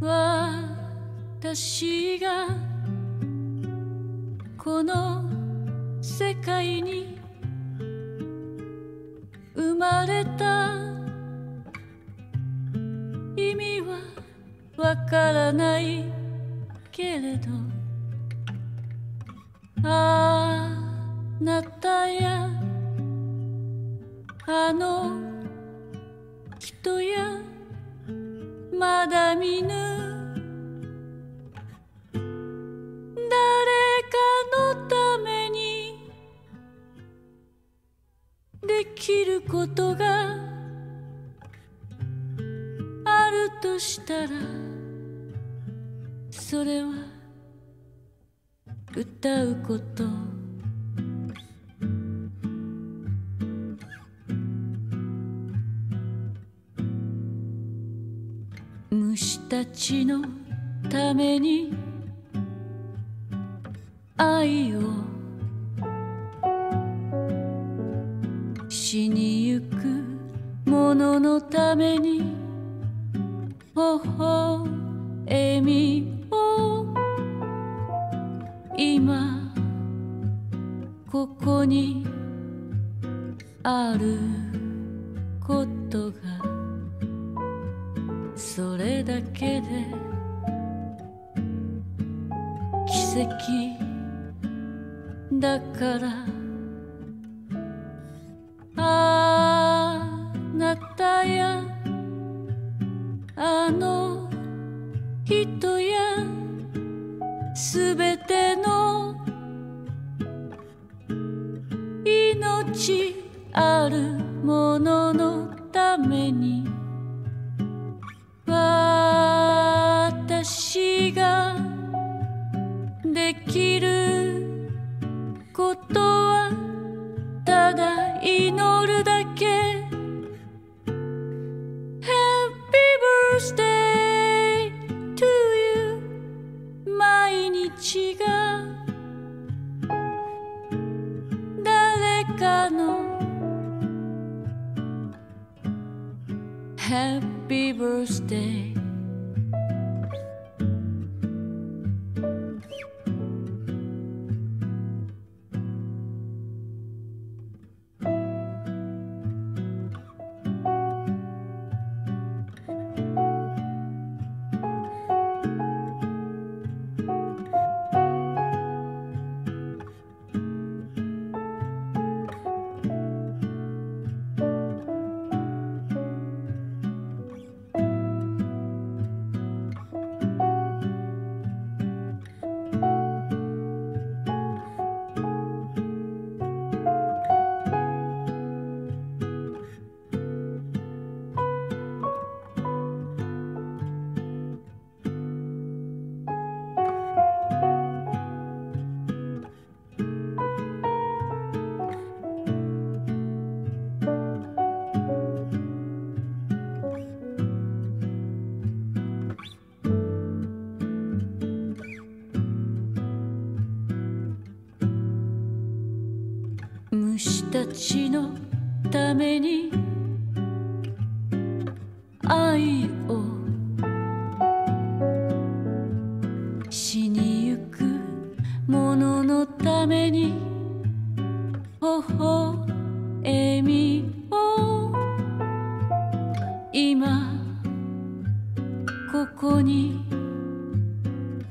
私がこの世界に生まれた意味はわからないけれどあなたやあの人やまだ見ぬ。誰かのためにできることがあるとしたらそれは歌うこと。虫たちのために愛を死にゆく者のために微笑みを今ここにあることがそれだけで奇跡だから。あなたやあの人やすべての命あるもののためにことはただ祈るだけ Happy birthday to you 毎日が誰かの Happy birthday 虫たちのために愛を死にゆく者のために微笑みを今ここに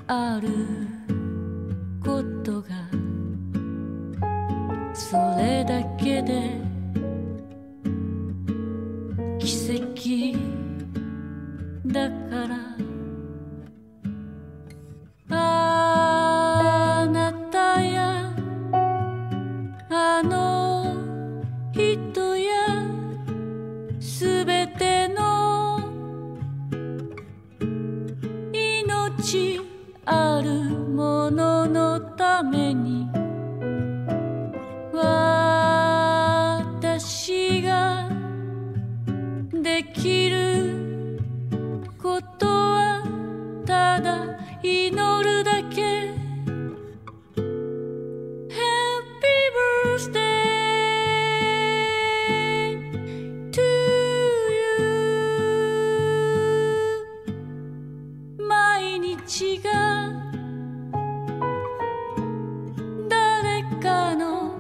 あることがそれだけで奇跡だから。あなたやあの人やすべての命あるもののために祈るだけ Happy birthday to you 毎日が誰かの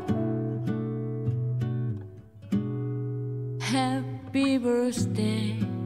Happy birthday